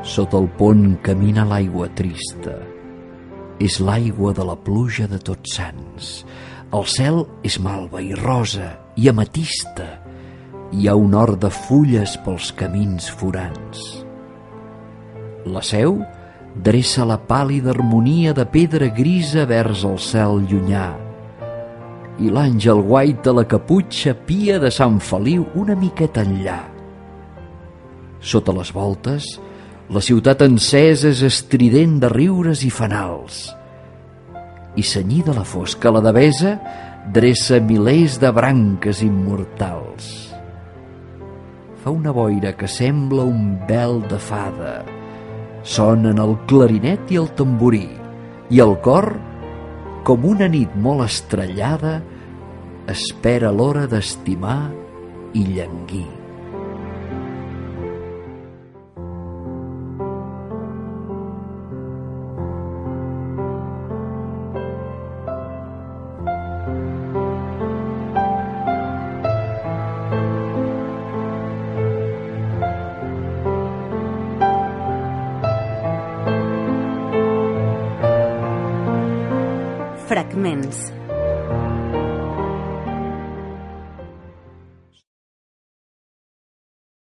Sota el pont camina l'aigua trista. És l'aigua de la pluja de tots sants. El cel és malva i rosa i ametista. Hi ha un hort de fulles pels camins forans. La seu dreça la pàlida harmonia de pedra grisa vers el cel llunyà. I l'àngel guaita la caputxa pia de Sant Feliu una miqueta enllà. Sota les voltes, la ciutat encesa és estrident de riures i fanals. I senyida la fosca la devesa dreça milers de branques immortals. Fa una boira que sembla un vel de fada, Sonen el clarinet i el tamborí i el cor, com una nit molt estrellada, espera l'hora d'estimar i llanguir. Fragments